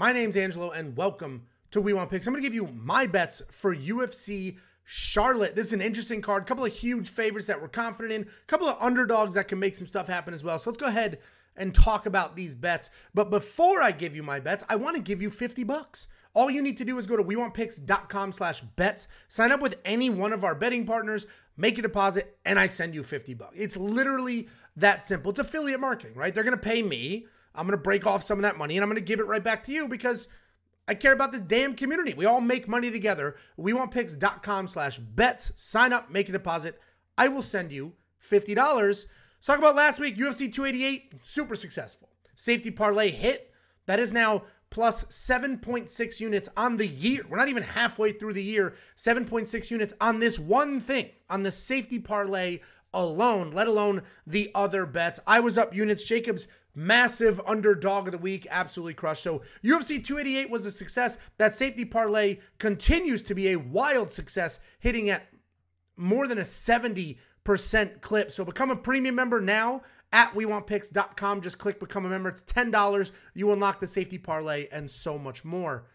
My name's Angelo, and welcome to We Want Picks. I'm going to give you my bets for UFC Charlotte. This is an interesting card. A couple of huge favorites that we're confident in, a couple of underdogs that can make some stuff happen as well. So let's go ahead and talk about these bets. But before I give you my bets, I want to give you 50 bucks. All you need to do is go to wewantpicks.com slash bets, sign up with any one of our betting partners, make a deposit, and I send you 50 bucks. It's literally that simple. It's affiliate marketing, right? They're going to pay me. I'm going to break off some of that money and I'm going to give it right back to you because I care about this damn community. We all make money together. WeWantPicks.com slash bets. Sign up, make a deposit. I will send you $50. Let's talk about last week, UFC 288, super successful. Safety parlay hit. That is now plus 7.6 units on the year. We're not even halfway through the year. 7.6 units on this one thing, on the safety parlay alone, let alone the other bets. I was up units. Jacobs, massive underdog of the week, absolutely crushed. So UFC 288 was a success. That safety parlay continues to be a wild success, hitting at more than a 70% clip. So become a premium member now at wewantpicks.com. Just click become a member. It's $10. You unlock the safety parlay and so much more.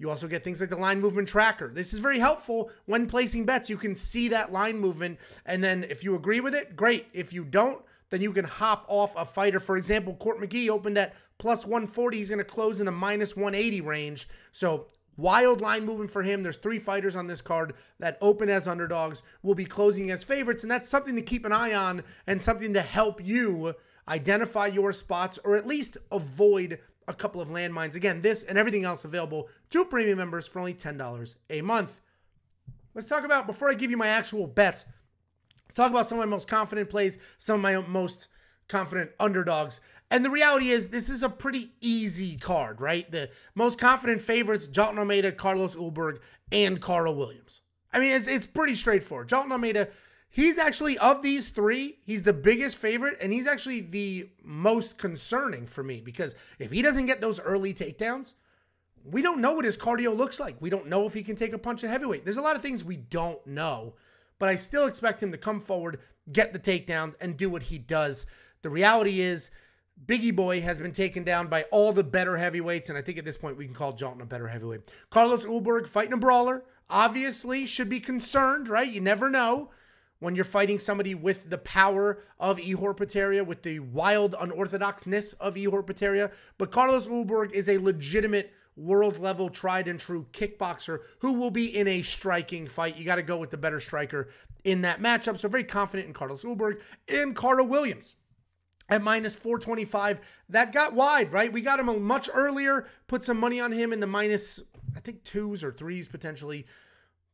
You also get things like the line movement tracker. This is very helpful when placing bets. You can see that line movement. And then if you agree with it, great. If you don't, then you can hop off a fighter. For example, Court McGee opened at plus 140. He's going to close in the minus 180 range. So wild line movement for him. There's three fighters on this card that open as underdogs, will be closing as favorites. And that's something to keep an eye on and something to help you identify your spots or at least avoid a couple of landmines. Again, this and everything else available to premium members for only $10 a month. Let's talk about, before I give you my actual bets, talk about some of my most confident plays, some of my most confident underdogs. And the reality is, this is a pretty easy card, right? The most confident favorites, Jailton Almeida, Carlos Ulberg, and Carl Williams. I mean, it's, it's pretty straightforward. Jailton Almeida He's actually, of these three, he's the biggest favorite, and he's actually the most concerning for me because if he doesn't get those early takedowns, we don't know what his cardio looks like. We don't know if he can take a punch at heavyweight. There's a lot of things we don't know, but I still expect him to come forward, get the takedown, and do what he does. The reality is, Bigi Boy has been taken down by all the better heavyweights, and I think at this point we can call Jailton a better heavyweight. Carlos Ulberg fighting a brawler, obviously should be concerned, right? You never know when you're fighting somebody with the power of Ihor Potieria, with the wild unorthodoxness of Ihor Potieria. But Carlos Ulberg is a legitimate world level, tried and true kickboxer who will be in a striking fight. You got to go with the better striker in that matchup. So, very confident in Carlos Ulberg and Carl Williams at minus 425. That got wide, right? We got him much earlier, put some money on him in the minus, I think, twos or threes potentially.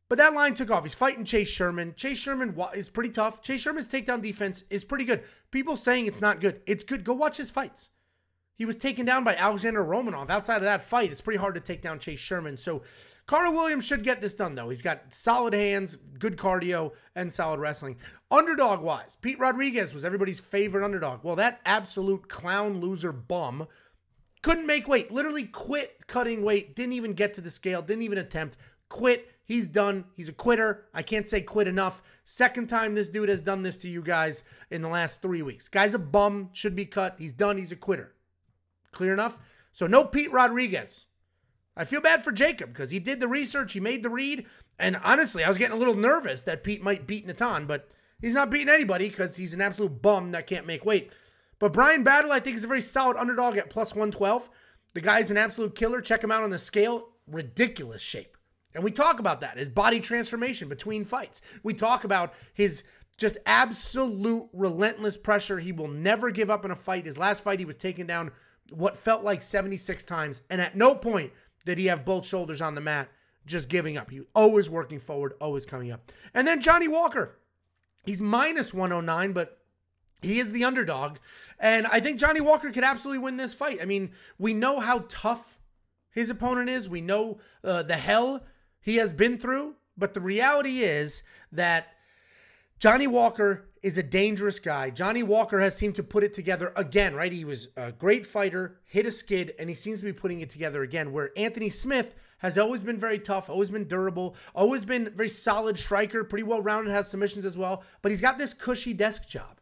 But that line took off. He's fighting Chase Sherman. Chase Sherman is pretty tough. Chase Sherman's takedown defense is pretty good. People saying it's not good. It's good. Go watch his fights. He was taken down by Alexander Romanov. Outside of that fight, it's pretty hard to take down Chase Sherman. So Carl Williams should get this done, though. He's got solid hands, good cardio, and solid wrestling. Underdog wise, Pete Rodriguez was everybody's favorite underdog. Well, that absolute clown loser bum couldn't make weight, literally quit cutting weight, didn't even get to the scale, didn't even attempt, quit He's done. He's a quitter. I can't say quit enough. Second time this dude has done this to you guys in the last three weeks. Guy's a bum, should be cut. He's done. He's a quitter. Clear enough? So no Pete Rodriguez. I feel bad for Jacob because he did the research, he made the read, and honestly, I was getting a little nervous that Pete might beat Natan, but he's not beating anybody because he's an absolute bum that can't make weight. But Bryan Battle, I think, is a very solid underdog at plus 112. The guy's an absolute killer. Check him out on the scale. Ridiculous shape. And we talk about that, his body transformation between fights. We talk about his just absolute relentless pressure. He will never give up in a fight. His last fight, he was taken down what felt like 76 times. And at no point did he have both shoulders on the mat just giving up. He always working forward, always coming up. And then Johnny Walker. He's minus 109, but he is the underdog. And I think Johnny Walker could absolutely win this fight. I mean, we know how tough his opponent is. We know uh, the hell he has been through, but the reality is that Johnny Walker is a dangerous guy. Johnny Walker has seemed to put it together again, right? He was a great fighter, hit a skid, and he seems to be putting it together again. Where Anthony Smith has always been very tough, always been durable, always been very solid striker, pretty well rounded, has submissions as well. But he's got this cushy desk job.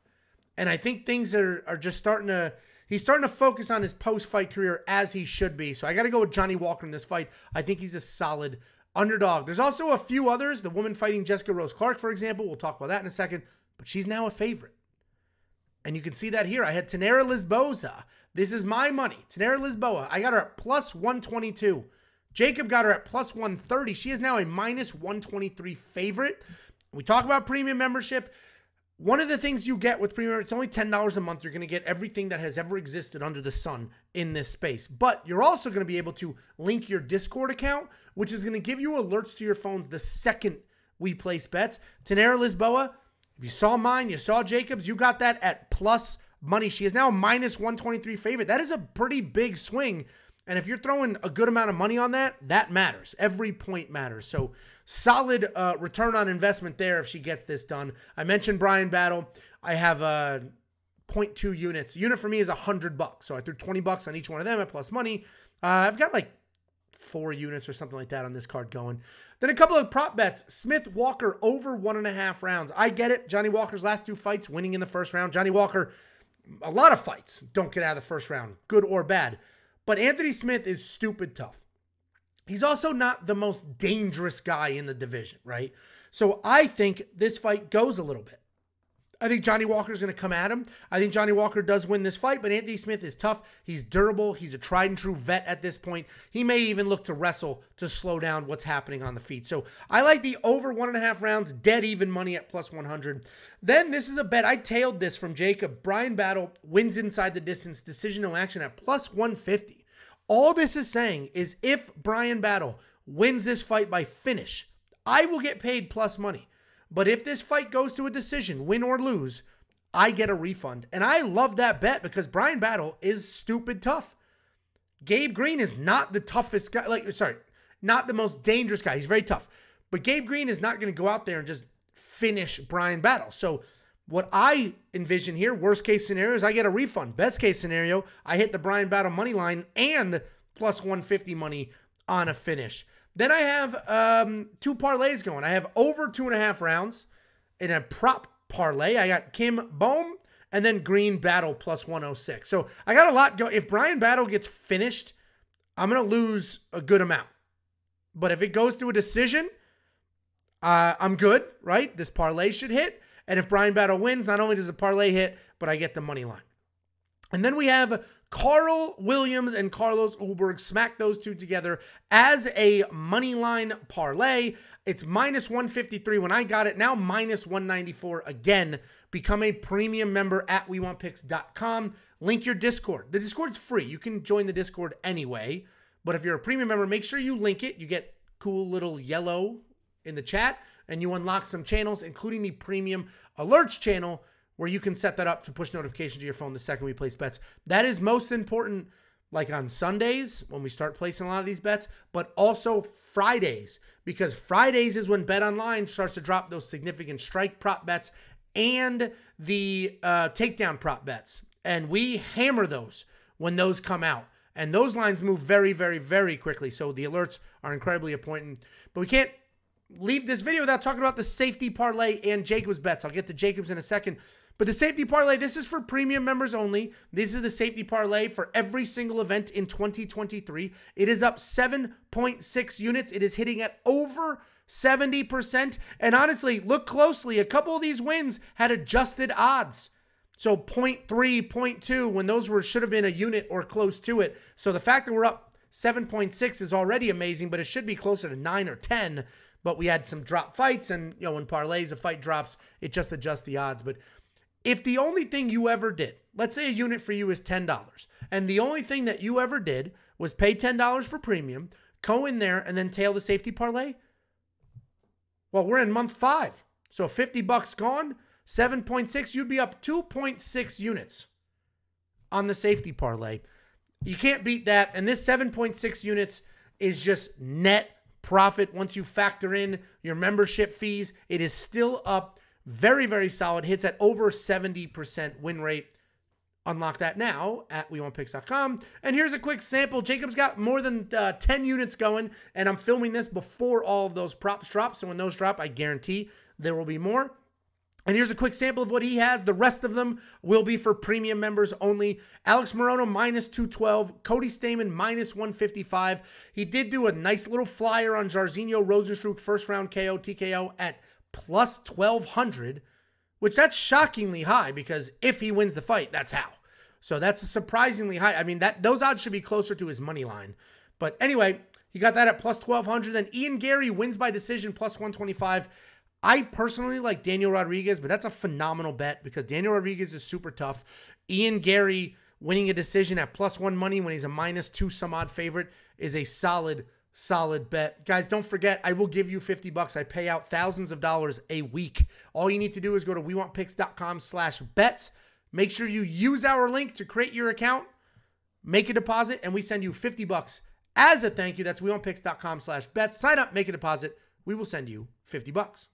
And I think things are, are just starting to he's starting to focus on his post fight career as he should be. So I got to go with Johnny Walker in this fight. I think he's a solid underdog. There's also a few others. The woman fighting Jessica Rose Clark, for example. We'll talk about that in a second. But she's now a favorite. And you can see that here. I had Tainara Lisboa. This is my money. Tainara Lisboa. I got her at plus 122. Jacob got her at plus 130. She is now a minus 123 favorite. We talk about premium membership. One of the things you get with premium, it's only $10 a month. You're going to get everything that has ever existed under the sun in this space. But you're also going to be able to link your Discord account, which is going to give you alerts to your phones the second we place bets. Tainara Lisboa, if you saw mine, you saw Jacobs, you got that at plus money. She is now minus 123 favorite. That is a pretty big swing. And if you're throwing a good amount of money on that, that matters. Every point matters. So solid uh, return on investment there if she gets this done. I mentioned Bryan Battle. I have a uh, 0.2 units. unit for me is 100 bucks. So I threw 20 bucks on each one of them at plus money. Uh, I've got like four units or something like that on this card going. Then a couple of prop bets. Smith Walker over one and a half rounds. I get it. Johnny Walker's last two fights winning in the first round. Johnny Walker, a lot of fights don't get out of the first round, good or bad. But Anthony Smith is stupid tough. He's also not the most dangerous guy in the division, right? So I think this fight goes a little bit. I think Johnny Walker is going to come at him. I think Johnny Walker does win this fight, but Anthony Smith is tough. He's durable. He's a tried and true vet at this point. He may even look to wrestle to slow down what's happening on the feet. So I like the over one and a half rounds, dead even money at plus 100. Then this is a bet. I tailed this from Jacob. Bryan Battle wins inside the distance, decision no action at plus 150. All this is saying is if Bryan Battle wins this fight by finish, I will get paid plus money. But if this fight goes to a decision, win or lose, I get a refund. And I love that bet because Bryan Battle is stupid tough. Gabe Green is not the toughest guy. Like, sorry, not the most dangerous guy. He's very tough. But Gabe Green is not going to go out there and just finish Bryan Battle. So, what I envision here, worst case scenario, is I get a refund. Best case scenario, I hit the Bryan Battle money line and plus 150 money on a finish. Then I have um, two parlays going. I have over two and a half rounds in a prop parlay. I got Kim Bohm and then Green Battle plus 106. So I got a lot going. If Bryan Battle gets finished, I'm going to lose a good amount. But if it goes to a decision, uh, I'm good, right? This parlay should hit. And if Bryan Battle wins, not only does the parlay hit, but I get the money line. And then we have Carl Williams and Carlos Ulberg smack those two together as a money line parlay. It's minus 153 when I got it. Now minus 194 again. Become a premium member at WeWantPicks.com. Link your Discord. The Discord's free. You can join the Discord anyway. But if you're a premium member, make sure you link it. You get cool little yellow in the chat and you unlock some channels, including the premium alerts channel where you can set that up to push notifications to your phone the second we place bets. That is most important, like on Sundays when we start placing a lot of these bets, but also Fridays, because Fridays is when Bet Online starts to drop those significant strike prop bets and the uh, takedown prop bets. And we hammer those when those come out. And those lines move very, very, very quickly. So the alerts are incredibly important. But we can't leave this video without talking about the safety parlay and Jacobs bets. I'll get to Jacobs in a second. But the safety parlay, this is for premium members only. This is the safety parlay for every single event in 2023. It is up 7.6 units. It is hitting at over 70%. And honestly, look closely. A couple of these wins had adjusted odds. So 0.3, 0.2, when those were should have been a unit or close to it. So the fact that we're up 7.6 is already amazing, but it should be closer to 9 or 10. But we had some drop fights, and you know, when parlays, a fight drops, it just adjusts the odds. But if the only thing you ever did, let's say a unit for you is $10, and the only thing that you ever did was pay $10 for premium, go in there and then tail the safety parlay, well, we're in month five. So 50 bucks gone, 7.6, you'd be up 2.6 units on the safety parlay. You can't beat that. And this 7.6 units is just net profit once you factor in your membership fees. It is still up very, very solid. Hits at over 70% win rate. Unlock that now at WeWantPicks.com. And here's a quick sample. Jacob's got more than uh, 10 units going, and I'm filming this before all of those props drop. So when those drop, I guarantee there will be more. And here's a quick sample of what he has. The rest of them will be for premium members only. Alex Morono minus 212, Cody Stamann minus 155. He did do a nice little flyer on Jairzinho Rozenstruik first round KO TKO at plus 1200, which that's shockingly high because if he wins the fight, that's how. So that's a surprisingly high. I mean, that those odds should be closer to his money line. But anyway, he got that at plus 1200. Then Ian Garry wins by decision plus 125. I personally like Daniel Rodriguez, but that's a phenomenal bet because Daniel Rodriguez is super tough. Ian Garry winning a decision at plus one money when he's a minus two some odd favorite is a solid, solid bet. Guys, don't forget, I will give you 50 bucks. I pay out thousands of dollars a week. All you need to do is go to wewantpicks.com slash bets. Make sure you use our link to create your account, make a deposit, and we send you 50 bucks as a thank you. That's wewantpicks.com slash bets. Sign up, make a deposit. We will send you 50 bucks.